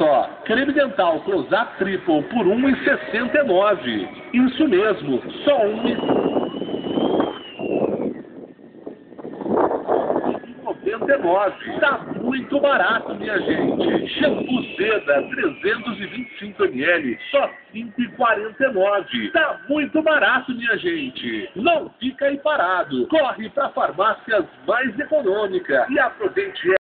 só, creme dental Close-Up Triple por R$ 1,69. Isso mesmo, só um e... 99. Tá muito barato, minha gente. Shampoo Seda 325 ml, só 5,49. Tá muito barato, minha gente. Não fica aí parado. Corre pra farmácias mais econômicas e aproveite